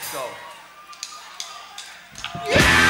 Let's go. Yeah!